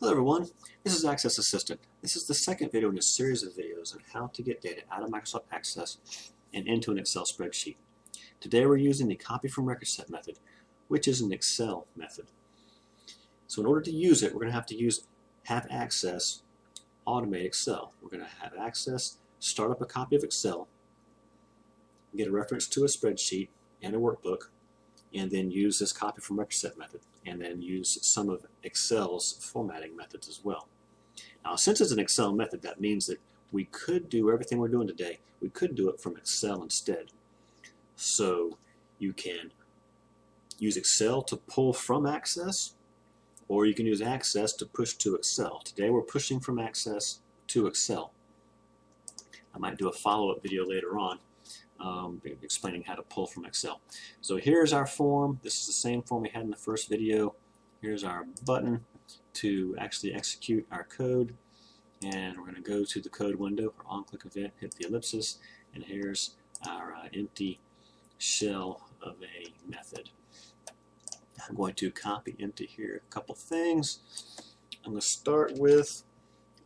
Hello everyone, this is Access Jitsu. This is the second video in a series of videos on how to get data out of Microsoft Access and into an Excel spreadsheet. Today we're using the copy from record set method, which is an Excel method. So in order to use it, we're going to have to use have access automate Excel. We're going to have access, start up a copy of Excel, get a reference to a spreadsheet and a workbook, and then use this copy from record method and then use some of Excel's formatting methods as well. Now since it's an Excel method that means that we could do everything we're doing today we could do it from Excel instead. So you can use Excel to pull from Access or you can use Access to push to Excel. Today we're pushing from Access to Excel. I might do a follow-up video later on um, explaining how to pull from Excel. So here's our form. This is the same form we had in the first video. Here's our button to actually execute our code. And we're going to go to the code window or on-click event, hit the ellipsis, and here's our uh, empty shell of a method. I'm going to copy into here a couple things. I'm going to start with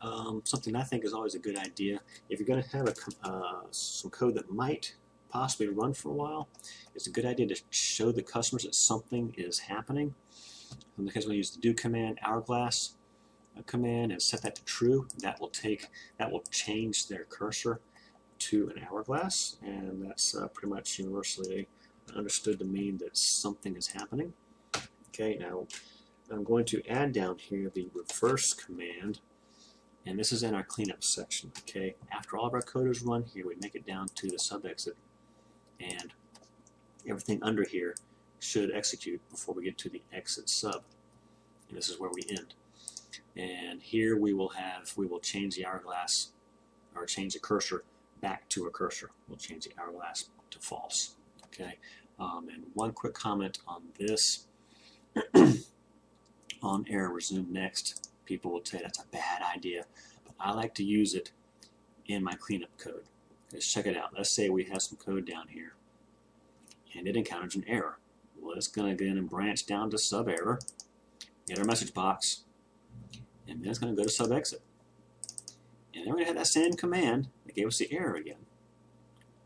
um, something I think is always a good idea. If you're going to have a, uh, some code that might possibly run for a while, it's a good idea to show the customers that something is happening. In the case we use the do command, hourglass uh, command, and set that to true. That will take, that will change their cursor to an hourglass, and that's uh, pretty much universally understood to mean that something is happening. Okay, now I'm going to add down here the reverse command, and this is in our cleanup section. Okay, after all of our code is run here, we make it down to the sub exit and everything under here should execute before we get to the exit sub. And this is where we end. And here we will have, we will change the hourglass, or change the cursor back to a cursor. We'll change the hourglass to false. Okay. Um, and one quick comment on this. on error resume next, people will say that's a bad idea. But I like to use it in my cleanup code. Let's check it out. Let's say we have some code down here and it encounters an error. Well, it's going to go in and branch down to sub error, get our message box, and then it's going to go to sub exit. And then we're going to have that same command that gave us the error again.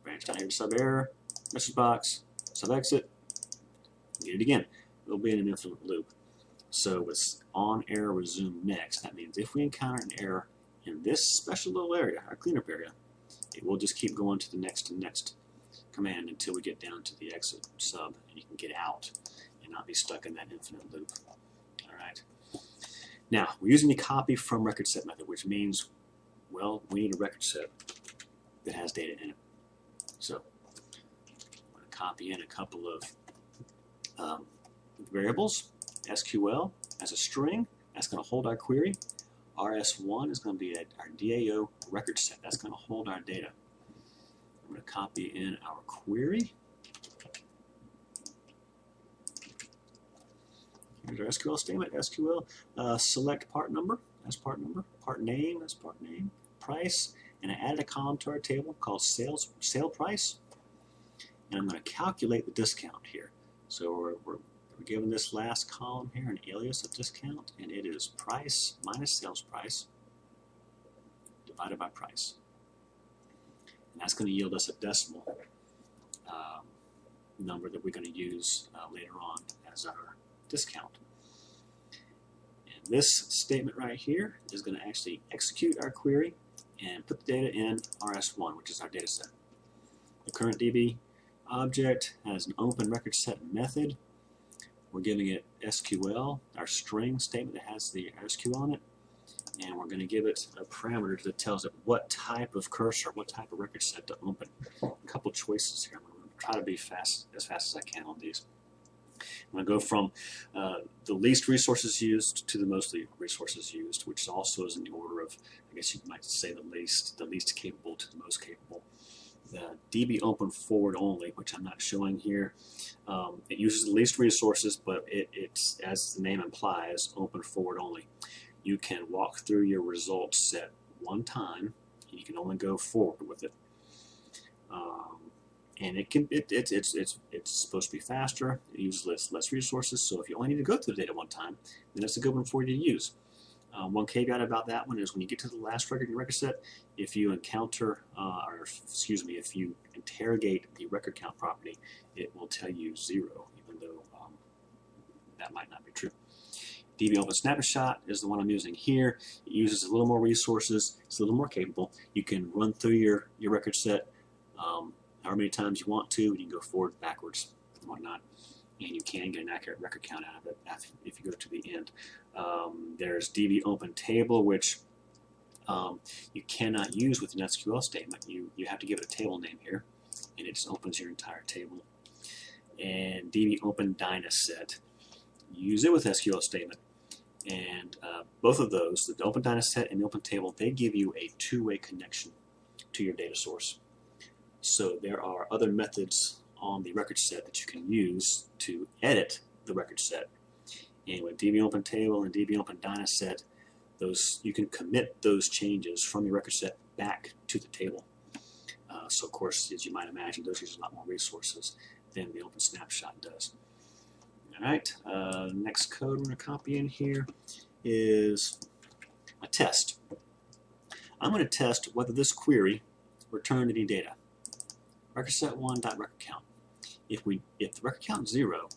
Branch down here to sub error, message box, sub exit, get it again. It'll be in an infinite loop. So it's on error resume next. That means if we encounter an error in this special little area, our cleanup area, it will just keep going to the next and next command until we get down to the exit sub and you can get out and not be stuck in that infinite loop. Alright. Now, we're using the copy from record set method, which means, well, we need a record set that has data in it. So, I'm going to copy in a couple of um, variables, SQL as a string, that's going to hold our query. RS1 is going to be our DAO record set. That's going to hold our data. I'm going to copy in our query. Here's our SQL statement. SQL uh, select part number. That's part number. Part name. That's part name. Price. And I added a column to our table called sales sale price. And I'm going to calculate the discount here. So we're, we're we're given this last column here an alias of discount, and it is price minus sales price divided by price. That's going to yield us a decimal um, number that we're going to use uh, later on as our discount. And this statement right here is going to actually execute our query and put the data in RS1, which is our data set. The current DB object has an open record set method we're giving it SQL, our string statement that has the SQL on it, and we're going to give it a parameter that tells it what type of cursor, what type of record set to open. A couple choices here. I'm going to try to be fast as fast as I can on these. I'm going to go from uh, the least resources used to the mostly resources used, which also is in the order of, I guess you might say the least, the least capable to the most capable the DB open forward only, which I'm not showing here. Um, it uses the least resources, but it, it's, as the name implies, open forward only. You can walk through your results set one time, and you can only go forward with it. Um, and it can it, it, it's it's it's supposed to be faster. It uses less less resources. So if you only need to go through the data one time, then it's a good one for you to use. Uh, one caveat about that one is when you get to the last record in your record set, if you encounter, uh, or excuse me, if you interrogate the record count property, it will tell you zero, even though um, that might not be true. DB Snapshot is the one I'm using here. It uses a little more resources. It's a little more capable. You can run through your, your record set um, however many times you want to. You can go forward, backwards, and whatnot. And you can get an accurate record count out of it if you go to the end. Um, there's DB Open Table, which um, you cannot use with an SQL statement. You, you have to give it a table name here, and it just opens your entire table. And DB Open Dynaset. Use it with SQL statement. And uh, both of those, the Open Dynaset and the Open Table, they give you a two-way connection to your data source. So there are other methods on the record set that you can use to edit the record set. And with DB Open Table and DB Open Dynaset, those you can commit those changes from your record set back to the table. Uh, so of course, as you might imagine, those use a lot more resources than the Open Snapshot does. All right, uh, next code we're going to copy in here is a test. I'm going to test whether this query returned any data. Record set one dot record count. If we if the record count is zero,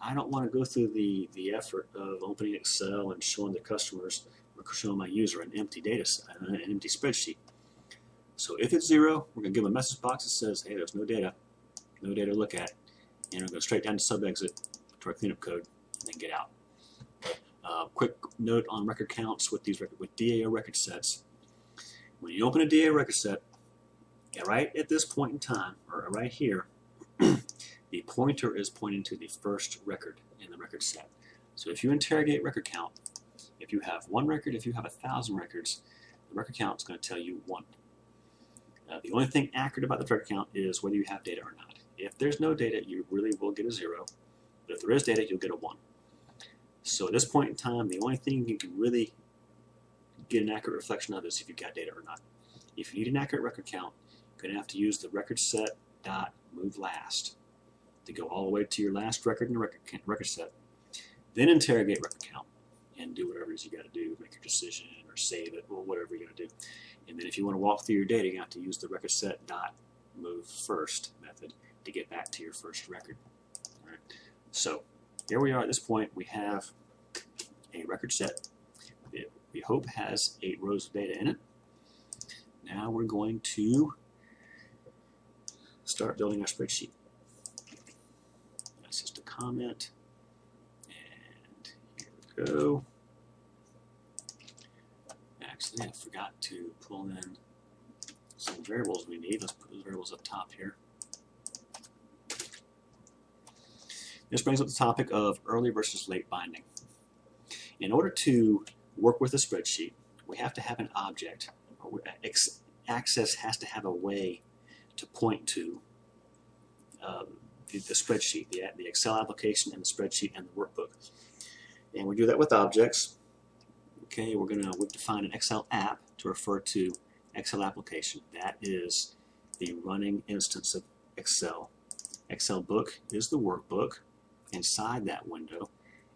I don't want to go through the the effort of opening Excel and showing the customers or showing my user an empty data set, an empty spreadsheet. So if it's zero, we're going to give a message box that says, hey, there's no data, no data to look at, and we're going to straight down to sub exit to our cleanup code and then get out. Uh, quick note on record counts with these with DAO record sets. When you open a DAO record set, right at this point in time, or right here, the pointer is pointing to the first record in the record set. So if you interrogate record count, if you have one record, if you have a thousand records, the record count is going to tell you one. Uh, the only thing accurate about the record count is whether you have data or not. If there's no data, you really will get a zero. But if there is data, you'll get a 1. So at this point in time, the only thing you can really get an accurate reflection of is if you've got data or not. If you need an accurate record count, you're going to have to use the record set dot move last to go all the way to your last record in the record, record set. Then interrogate record count and do whatever it is you got to do, make your decision or save it or whatever you got to do. And then if you want to walk through your data, you have to use the record set dot move first method to get back to your first record. So here we are at this point. We have a record set. It, we hope has eight rows of data in it. Now we're going to start building our spreadsheet. That's just a comment. And here we go. Actually, I forgot to pull in some variables we need. Let's put those variables up top here. This brings up the topic of early versus late binding. In order to work with a spreadsheet, we have to have an object. Access has to have a way to point to um, the, the, spreadsheet, the, the Excel application and the spreadsheet and the workbook. And we do that with objects. Okay, we're going to define an Excel app to refer to Excel application. That is the running instance of Excel. Excel book is the workbook inside that window.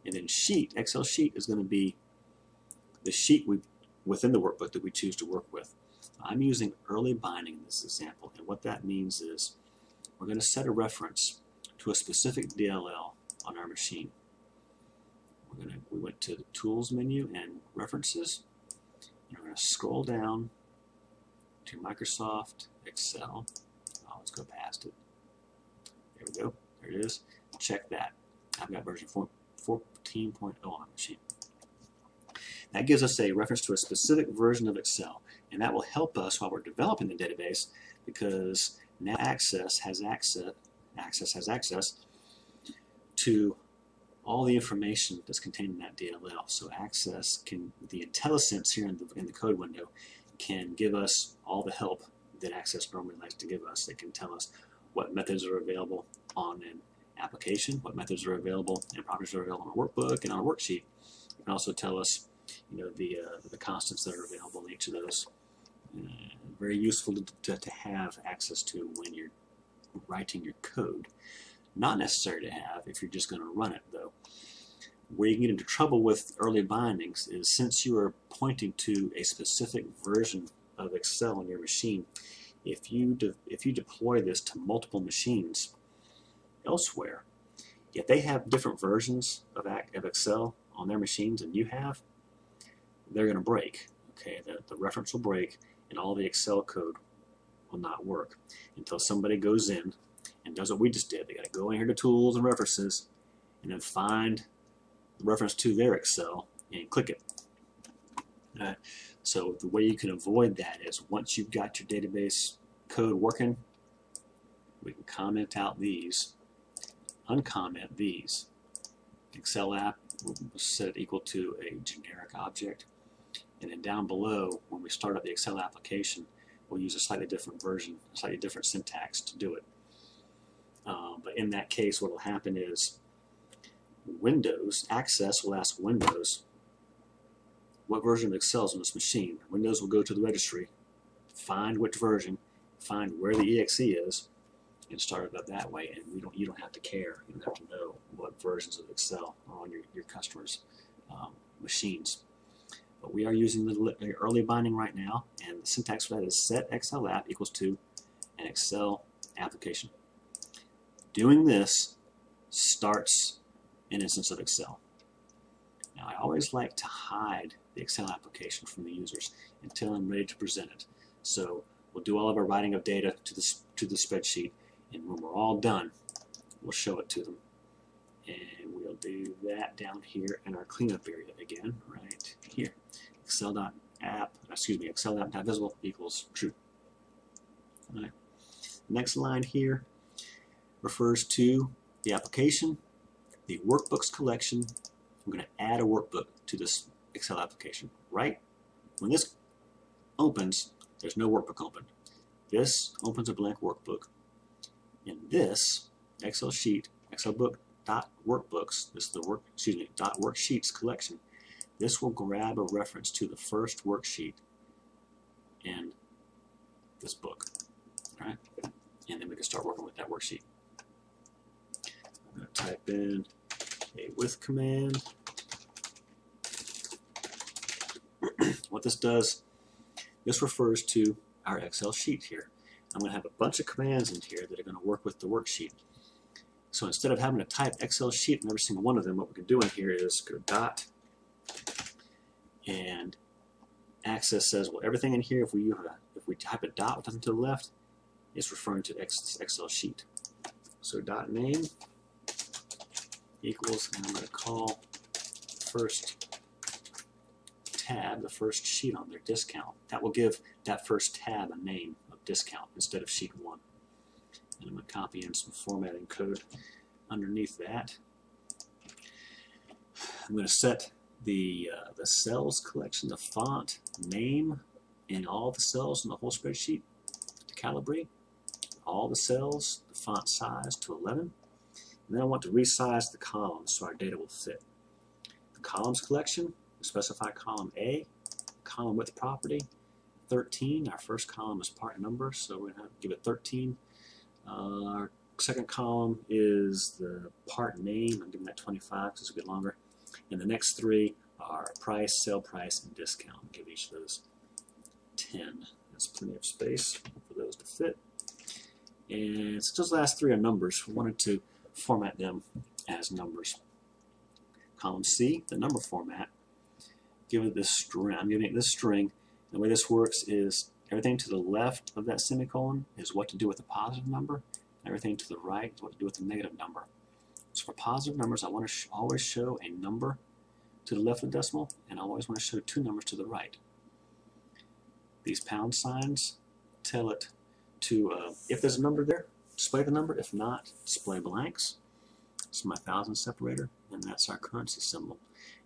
And then sheet, Excel sheet is going to be the sheet we, within the workbook that we choose to work with. I'm using early binding in this example, and what that means is we're going to set a reference to a specific DLL on our machine. We're going to, we went to the Tools menu and References, and we're going to scroll down to Microsoft Excel. Oh, let's go past it. There we go. There it is. Check that. I've got version 14.0 on my machine. That gives us a reference to a specific version of Excel, and that will help us while we're developing the database because now Access has access, access has access to all the information that's contained in that DLL. So Access can, the IntelliSense here in the, in the code window can give us all the help that Access normally likes to give us. It can tell us what methods are available on an application, what methods are available and properties are available on a workbook and on a worksheet. It can also tell us, you know, the uh, the constants that are available in each of those. Uh, very useful to, to, to have access to when you're writing your code. Not necessary to have if you're just going to run it, though. Where you can get into trouble with early bindings is since you are pointing to a specific version of Excel on your machine, if you if you deploy this to multiple machines elsewhere, Yet they have different versions of, Excel on their machines than you have, they're going to break. Okay, the, the reference will break and all the Excel code will not work until somebody goes in and does what we just did. They got to go in here to Tools and References and then find the reference to their Excel and click it. Right. So the way you can avoid that is once you've got your database code working, we can comment out these, uncomment these. Excel app will set it equal to a generic object. And then down below, when we start up the Excel application, we'll use a slightly different version, a slightly different syntax to do it. Uh, but in that case, what will happen is Windows, Access will ask Windows, what version of Excel is on this machine? Windows will go to the registry, find which version, find where the exe is, and start it up that way. And we don't, you don't have to care. You don't have to know what versions of Excel are on your, your customers' um, machines. But we are using the early binding right now, and the syntax for that is set Excel app equals to an Excel application. Doing this starts an instance of Excel. Now, I always like to hide the Excel application from the users until I'm ready to present it. So we'll do all of our writing of data to the, to the spreadsheet, and when we're all done, we'll show it to them. And we'll do that down here in our cleanup area again, right here. Excel.app, excuse me, Excel app.visible equals true. All right. Next line here refers to the application, the workbooks collection. I'm going to add a workbook to this Excel application. Right when this opens, there's no workbook open. This opens a blank workbook. In this Excel sheet, Excel book dot workbooks, this is the work, excuse me, dot worksheets collection. This will grab a reference to the first worksheet in this book. Right? And then we can start working with that worksheet. I'm going to type in a with command. what this does, this refers to our Excel sheet here. I'm going to have a bunch of commands in here that are going to work with the worksheet. So instead of having to type Excel sheet in every single one of them, what we can do in here is go dot and access says, well, everything in here, if we uh, if we type a dot with something to the left, it's referring to Excel sheet. So dot name equals, and I'm going to call first tab, the first sheet on their discount. That will give that first tab a name discount instead of sheet one. And I'm going to copy in some formatting code underneath that. I'm going to set the, uh, the cells collection, the font name in all the cells in the whole spreadsheet to Calibri. All the cells, the font size to 11. And then I want to resize the columns so our data will fit. The columns collection, specify column A, column width property, 13. Our first column is part number, so we're going to give it 13. Uh, our second column is the part name. I'm giving that 25 because it's a bit longer. And the next three are price, sale price, and discount. Give each of those 10. That's plenty of space for those to fit. And since those last three are numbers, we wanted to format them as numbers. Column C, the number format, give it this string. I'm giving it this string. The way this works is everything to the left of that semicolon is what to do with a positive number. And everything to the right is what to do with a negative number. So for positive numbers, I want to sh always show a number to the left of the decimal, and I always want to show two numbers to the right. These pound signs tell it to, uh, if there's a number there, display the number. If not, display blanks. Is my thousand separator, and that's our currency symbol.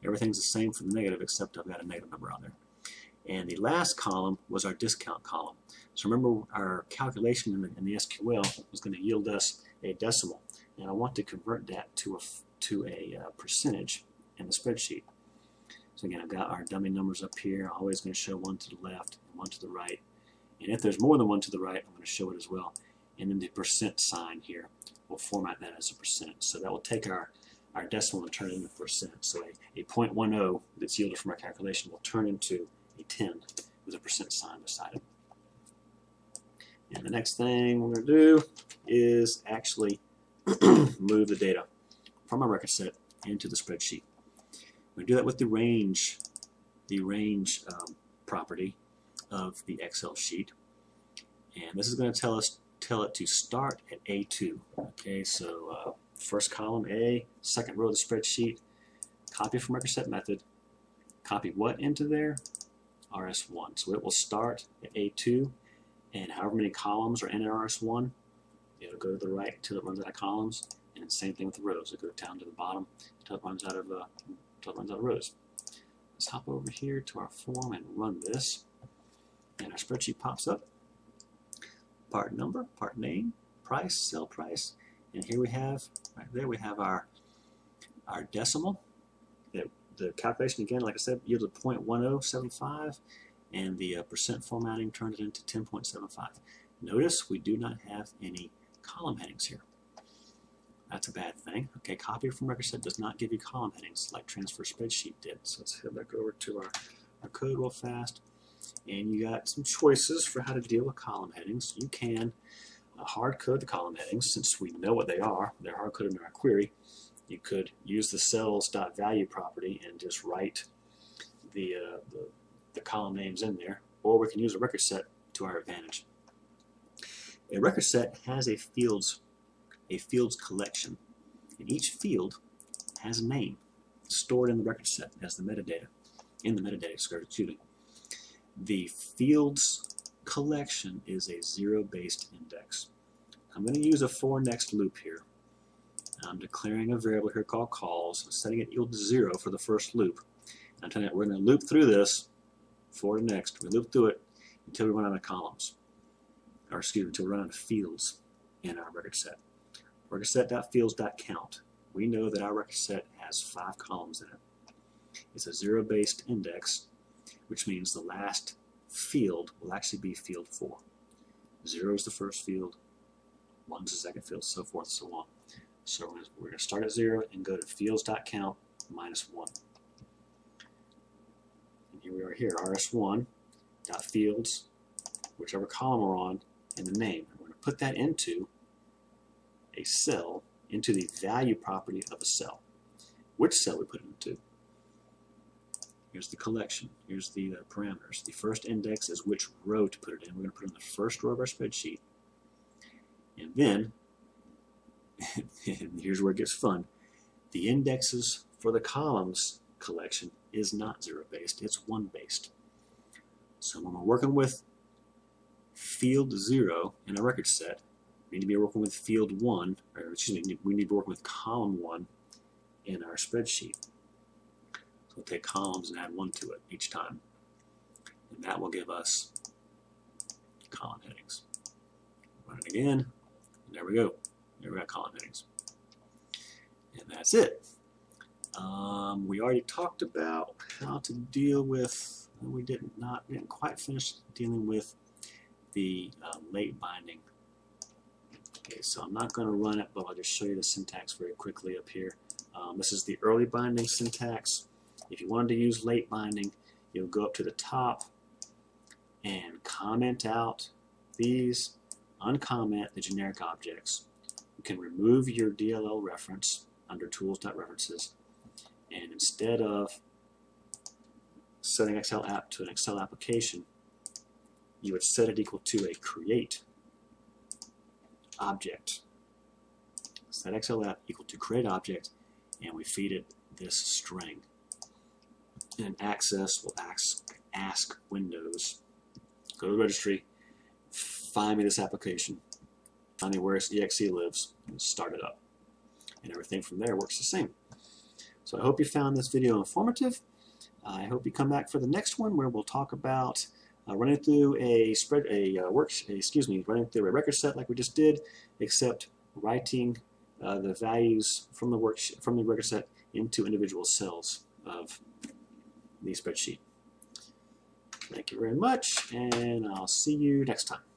Everything's the same for the negative, except I've got a negative number on there. And the last column was our discount column. So remember our calculation in the, in the SQL was going to yield us a decimal and I want to convert that to a, to a uh, percentage in the spreadsheet. So again, I've got our dummy numbers up here. I'm always going to show one to the left and one to the right. And if there's more than one to the right, I'm going to show it as well. And then the percent sign here, we'll format that as a percent. So that will take our, our decimal and turn it into percent. So a, a 0.10 that's yielded from our calculation will turn into a 10 with a percent sign beside it. And the next thing we're going to do is actually move the data from our record set into the spreadsheet. We do that with the range, the range um, property of the Excel sheet. And this is going to tell us tell it to start at A2. Okay, so uh, first column A, second row of the spreadsheet, copy from record set method, copy what into there? RS1. So it will start at A2, and however many columns are in RS1, it'll go to the right until it runs out of columns, and same thing with the rows. It'll go down to the bottom until it runs out of uh, until it runs out of rows. Let's hop over here to our form and run this, and our spreadsheet pops up. Part number, part name, price, sell price, and here we have right there we have our our decimal. The, calculation again, like I said, yielded 0.1075, and the uh, percent formatting turned it into 10.75. Notice we do not have any column headings here. That's a bad thing. Okay, copy from record set does not give you column headings like transfer spreadsheet did. So let's head back over to our, our code real fast. And you got some choices for how to deal with column headings. You can uh, hard code the column headings since we know what they are. They're hard coded in our query. You could use the cells.value property and just write the, uh, the, the column names in there. Or we can use a record set to our advantage. A record set has a fields a fields collection, and each field has a name stored in the record set as the metadata in the metadata excuse me. The fields collection is a zero-based index. I'm going to use a for next loop here. I'm declaring a variable here called calls, setting it equal to zero for the first loop. I'm telling we're going to loop through this for the next. We loop through it until we run out of columns, or excuse me, until we run out of fields in our record set. Record set.fields.count. We know that our record set has five columns in it. It's a zero-based index, which means the last field will actually be field 4. 0 is the first field, 1 is the second field, so forth, so on. So we're going to start at 0 and go to fields.count minus 1. And here we are here, rs1 dot fields, whichever column we're on, and the name. We're going to put that into a cell, into the value property of a cell. Which cell we put it into? Here's the collection. Here's the uh, parameters. The first index is which row to put it in. We're going to put it in the first row of our spreadsheet. And then, here's where it gets fun, the indexes for the columns collection is not zero-based, it's one-based. So when we're working with field 0 in a record set, we need to be working with field 1, or excuse me, we need to be working with column 1 in our spreadsheet. So we'll take columns and add one to it each time. And that will give us column headings. Run it again. And there we go. We got column headings. And that's it. Um, we already talked about how to deal with, we did not, didn't quite finish dealing with the uh, late binding. Okay, so I'm not going to run it, but I'll just show you the syntax very quickly up here. Um, this is the early binding syntax. If you wanted to use late binding, you'll go up to the top and comment out these, uncomment the generic objects. You can remove your DLL reference under tools.references and instead of setting Excel app to an Excel application, you would set it equal to a create object. Set Excel app equal to create object and we feed it this string. And access will ask, ask Windows, go to the registry, find me this application, find where its exe lives, and start it up. And everything from there works the same. So I hope you found this video informative. I hope you come back for the next one where we'll talk about uh, running through a spread, a uh, work, excuse me, running through a record set like we just did, except writing uh, the values from the work from the record set into individual cells of the spreadsheet. Thank you very much, and I'll see you next time.